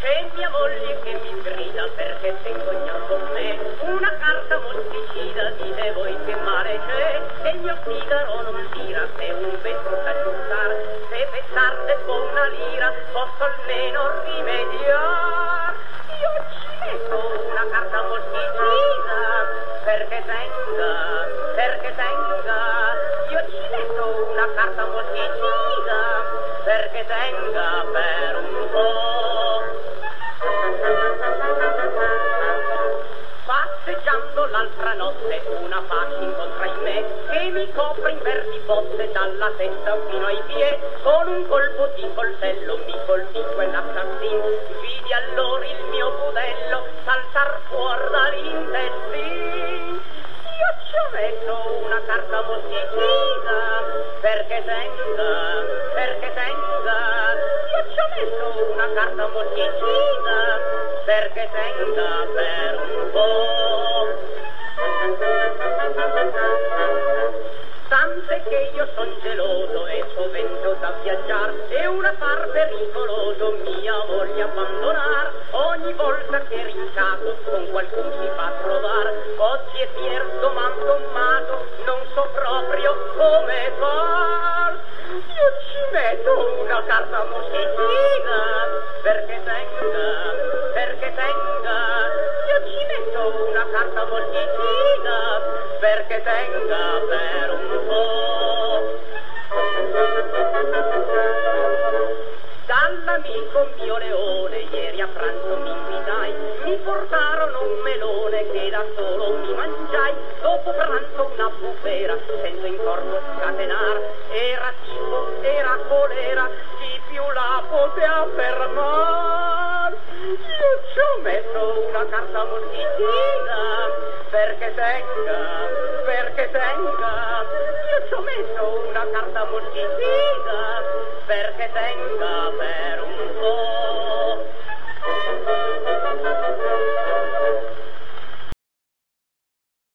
C'è mia moglie che mi grida perché se ingogna con me una carta mosticida, dite voi che male c'è, e il mio sigaro non tira se un vetro sa giussar, se pensate con una lira posso almeno rimediare. Io ci metto una carta mosticida perché tenga, perché tenga, io ci metto una carta mosticida perché tenga per un po'. Passeggiando l'altra notte una fascia incontrai me che mi copre in verdi botte dalla testa fino ai piedi. Con un colpo di coltello mi colpì quell'assassin vidi allora il mio budello saltar fuori dall'intestin io ci ho messo una carta tenga, perché tenga io ci ho messo una carta mosticina perché tenga per un po'. Tant'è che io son geloso e sovento da viaggiar. E una far pericoloso mia voglia abbandonar. Ogni volta che rincato con qualcun si fa trovar oggi è fier doman tommato non so proprio come far. Io ci metto una carta moschitina perché tenga perché tenga. Io ci metto una carta moschitina perché tenga per un po' dall'amico mio leone ieri a pranzo mi invitai mi portarono un melone che da solo mi mangiai. Dopo pranzo una bufera senza in corpo scatenar era tipo era colera chi più la poteva fermar? Io ci ho messo una carta moschitina perché tenga perché tenga io ci ho messo una carta moschitina